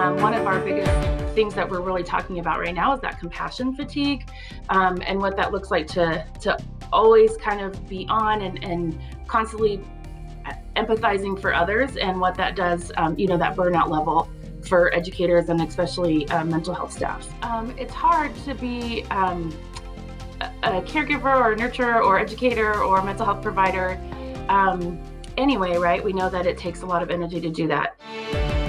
Um, one of our biggest things that we're really talking about right now is that compassion fatigue um, and what that looks like to, to always kind of be on and, and constantly empathizing for others and what that does, um, you know, that burnout level for educators and especially uh, mental health staff. Um, it's hard to be um, a caregiver or a nurturer or educator or mental health provider um, anyway, right? We know that it takes a lot of energy to do that.